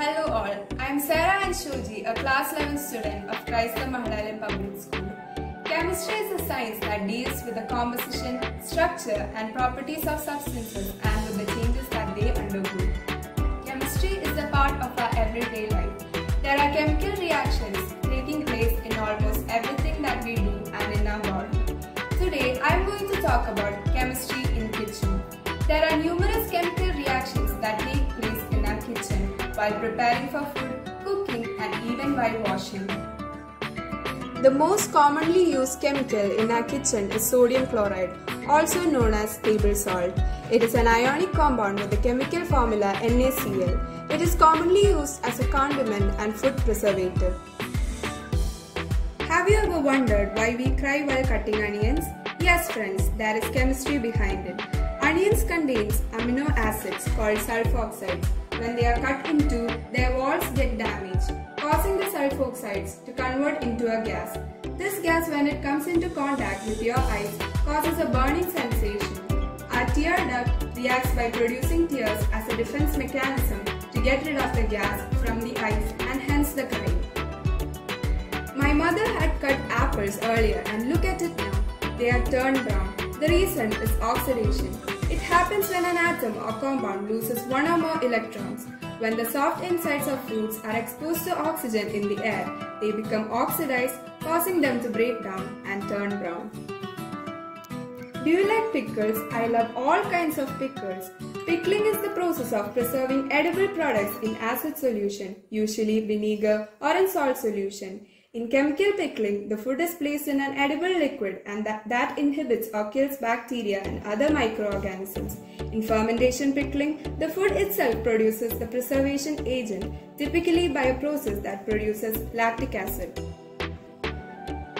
Hello all, I am Serah Ann Shoji, a class 11 student of Christhava Mahilalayam Public School. Chemistry is a science that deals with the composition, structure and properties of substances and with the changes that they undergo. Chemistry is a part of our everyday life. There are chemical reactions taking place in almost everything that we do and in our body. Today I am going to talk about while preparing for food, cooking and even while washing. The most commonly used chemical in our kitchen is sodium chloride, also known as table salt. It is an ionic compound with the chemical formula NaCl. It is commonly used as a condiment and food preservative. Have you ever wondered why we cry while cutting onions? Yes friends, there is chemistry behind it. Onions contains amino acids called sulfoxides. When they are cut in two, their walls get damaged, causing the sulfoxides to convert into a gas. This gas when it comes into contact with your eyes causes a burning sensation. Our tear duct reacts by producing tears as a defense mechanism to get rid of the gas from the eyes and hence the crying. My mother had cut apples earlier and look at it now. They are turned brown. The reason is oxidation. It happens when an atom or compound loses one or more electrons. When the soft insides of fruits are exposed to oxygen in the air, they become oxidized, causing them to break down and turn brown. Do you like pickles? I love all kinds of pickles. Pickling is the process of preserving edible products in acid solution, usually vinegar or in salt solution. In chemical pickling, the food is placed in an edible liquid and that, that inhibits or kills bacteria and other microorganisms. In fermentation pickling, the food itself produces the preservation agent, typically by a process that produces lactic acid.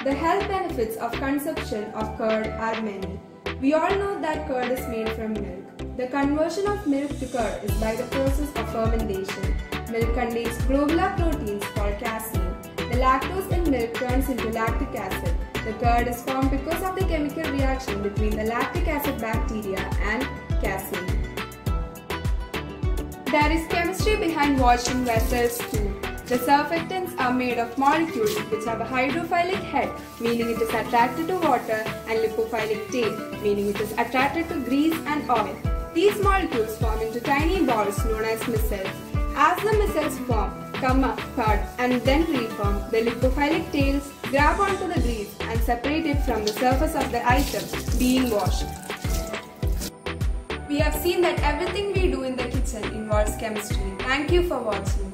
The health benefits of consumption of curd are many. We all know that curd is made from milk. The conversion of milk to curd is by the process of fermentation. Milk contains globular proteins called casein. The lactose in milk turns into lactic acid. The curd is formed because of the chemical reaction between the lactic acid bacteria and casein. There is chemistry behind washing vessels too. The surfactants are made of molecules which have a hydrophilic head, meaning it is attracted to water, and lipophilic tail, meaning it is attracted to grease and oil. These molecules form into tiny balls known as micelles. As the micelles form, come apart and then reform, the lipophilic tails grab onto the grease and separate it from the surface of the item being washed. We have seen that everything we do in the kitchen involves chemistry. Thank you for watching.